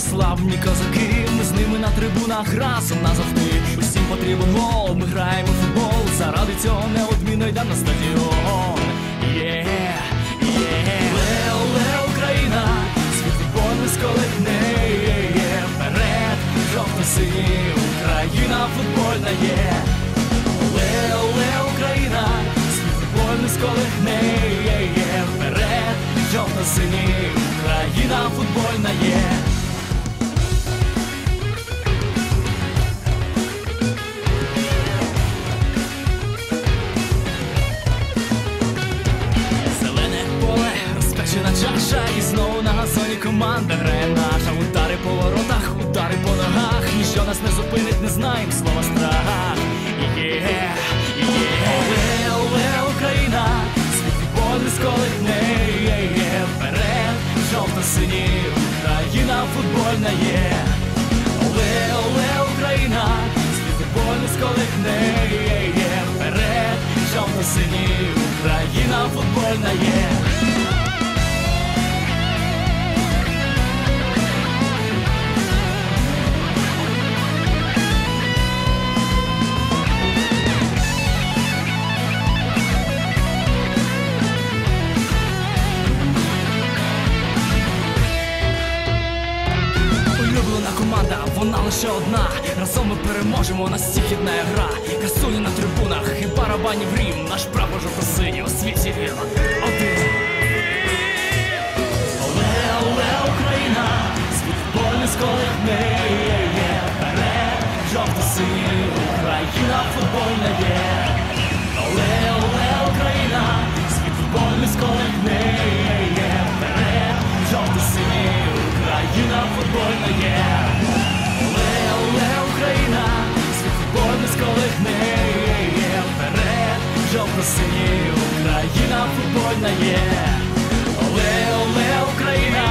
славні козаки, ми з ними на трибунах разом назавжди. Усім потрібен гол, ми граємо в футбол. Заради цього неодмінно йдемо на стадіон. Є, є, ле, ле, Україна, світ футбольний сколихне, є, вперед, жовто-сині, Україна футбольна є. Оле, оле, Україна, світ футбольний сколихне, є, вперед, жовто-сині, Україна футбольна є. Команда грає наша. Удари по воротах, удари по ногах, ніщо нас не зупинить, не знаєм слова страх. Є, є, оле, оле, Україна, світ футбольний сколихне, є, є, вперед, жовто-сині, Україна футбольна є. Оле, оле, Україна, світ футбольний сколихне, є, є, вперед, жовто-сині, Україна футбольна є. Вона лише одна. Разом ми переможемо, нас всіх єднає гра. Касуні на трибунах і барабанів рім. Наш прапор жовто-синій у світі він один. Оле, оле, Україна, з футбольний сколихне, є, є, бере жовто-синій, Україна футбольна жовто-синій, Україна футбольна є. Оле, оле, Україна,